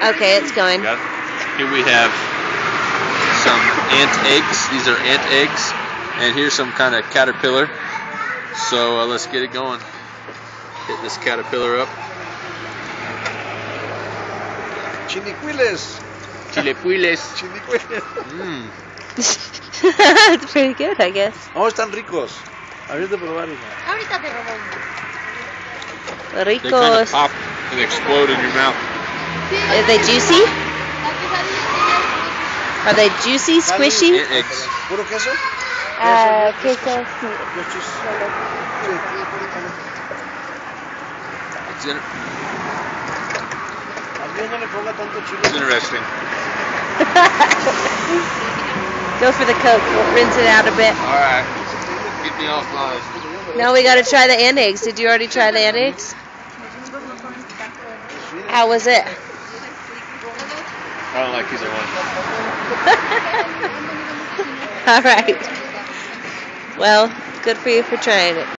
Okay, it's going. Got it? Here we have some ant eggs. These are ant eggs. And here's some kind of caterpillar. So uh, let's get it going. Hit this caterpillar up. Chinicuiles. Chilepuiles. Chinicuiles. Mmm. it's pretty good, I guess. Oh, están ricos. Habrías de probar. Ahorita te robo uno. They kind of Ricos. pop and explode in your mouth. Are they juicy? Are they juicy, squishy? Ant eggs. ¿Puro queso? Uh, queso. Quesos. It's, in, También no le ponga tanto it's interesting. Go for the Coke. We'll rinse it out a bit. Alright. Get me offline. Now we gotta try the ant eggs. Did you already try the ant eggs? How was it? I don't like either one. All right. Well, good for you for trying it.